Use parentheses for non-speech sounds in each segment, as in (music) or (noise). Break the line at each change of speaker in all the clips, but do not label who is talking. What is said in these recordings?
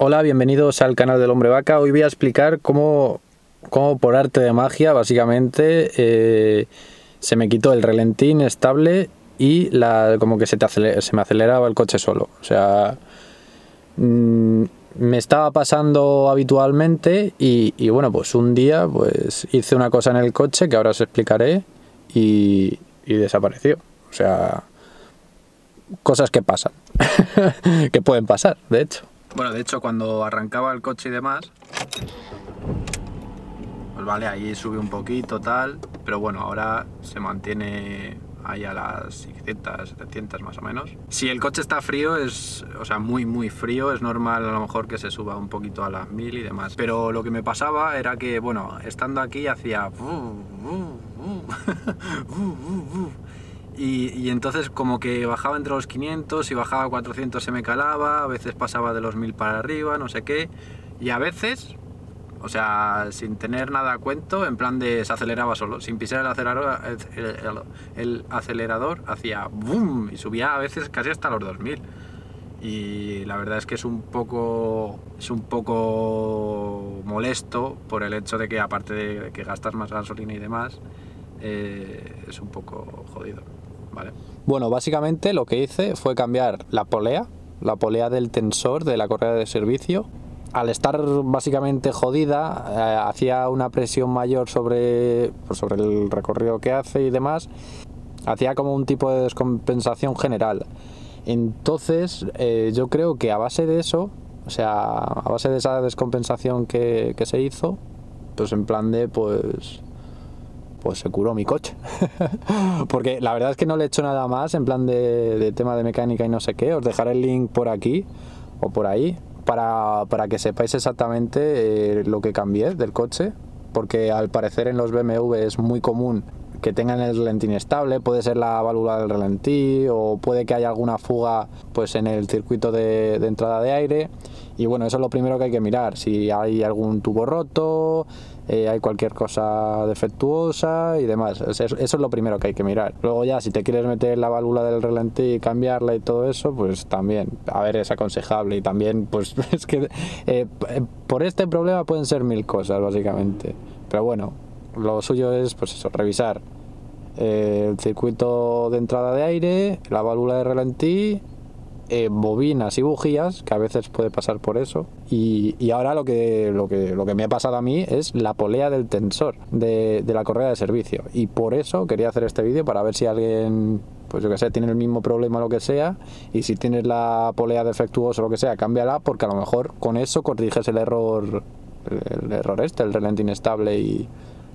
Hola, bienvenidos al canal del Hombre Vaca. Hoy voy a explicar cómo, cómo por arte de magia, básicamente, eh, se me quitó el relentín estable y como que se, te se me aceleraba el coche solo. O sea, mm, me estaba pasando habitualmente y, y, bueno, pues un día pues hice una cosa en el coche que ahora os explicaré y, y desapareció. O sea, cosas que pasan, (laughs) que pueden pasar, de hecho. Bueno, de hecho, cuando arrancaba el coche y demás, pues vale, ahí sube un poquito, tal, pero bueno, ahora se mantiene ahí a las 600, 700 más o menos. Si el coche está frío, es, o sea, muy, muy frío, es normal a lo mejor que se suba un poquito a las 1000 y demás. Pero lo que me pasaba era que, bueno, estando aquí hacía... (laughs) Y, entonces como que bajaba entre los 500 y bajaba a 400 se me calaba, a veces pasaba de los 1000 para arriba, no sé qué, y a veces, o sea, sin tener nada a cuento, en plan de se aceleraba solo, sin pisar el acelerador, el, acelerador hacía boom y subía a veces casi hasta los 2000. Y la verdad es que es un poco es un poco molesto por el hecho de que aparte de que gastas más gasolina y demás, eh, es un poco jodido. Bueno, básicamente lo que hice fue cambiar la polea, la polea del tensor de la correa de servicio. Al estar básicamente jodida, eh, hacía una presión mayor sobre, pues sobre el recorrido que hace y demás. Hacía como un tipo de descompensación general. Entonces, eh, yo creo que a base de eso, o sea, a base de esa descompensación que, que se hizo, pues en plan de, pues, pues se curó mi coche. (laughs) Porque la verdad es que no le he hecho nada más en plan de, tema de mecánica y no sé qué. Os dejaré el link por aquí o por ahí para, que sepáis exactamente eh, lo que cambié del coche. Porque al parecer en los BMW es muy común que tengan el relentí inestable, puede ser la válvula del relentí o puede que haya alguna fuga pues en el circuito de, entrada de aire y bueno, eso es lo primero que hay que mirar, si hay algún tubo roto, eh, hay cualquier cosa defectuosa y demás. Eso, es lo primero que hay que mirar. Luego ya, si te quieres meter la válvula del relentí y cambiarla y todo eso, pues también, a ver, es aconsejable. Y también, pues (laughs) es que eh, por este problema pueden ser mil cosas, básicamente. Pero bueno, lo suyo es, pues eso, revisar eh, el circuito de entrada de aire, la válvula de relentí eh, bobinas y bujías, que a veces puede pasar por eso. Y, y, ahora lo que, lo, que, lo que me ha pasado a mí es la polea del tensor de, de la correa de servicio. Y por eso quería hacer este vídeo para ver si alguien pues yo que sé, tiene el mismo problema lo que sea, y si tienes la polea defectuosa o lo que sea, cámbiala, porque a lo mejor con eso corriges el error, el error este, el relente inestable y,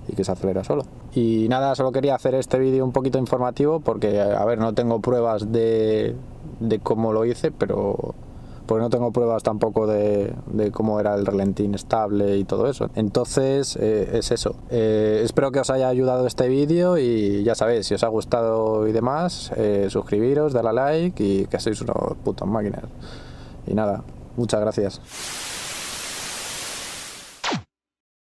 y que se acelera solo. Y nada, solo quería hacer este vídeo un poquito informativo porque, a ver, no tengo pruebas de, de cómo lo hice, pero porque no tengo pruebas tampoco de, de, cómo era el relentín estable y todo eso. Entonces, eh, es eso. Eh, espero que os haya ayudado este vídeo y ya sabéis, si os ha gustado y demás, eh, suscribiros, darle like y que sois unos putos máquinas. Y nada, muchas gracias.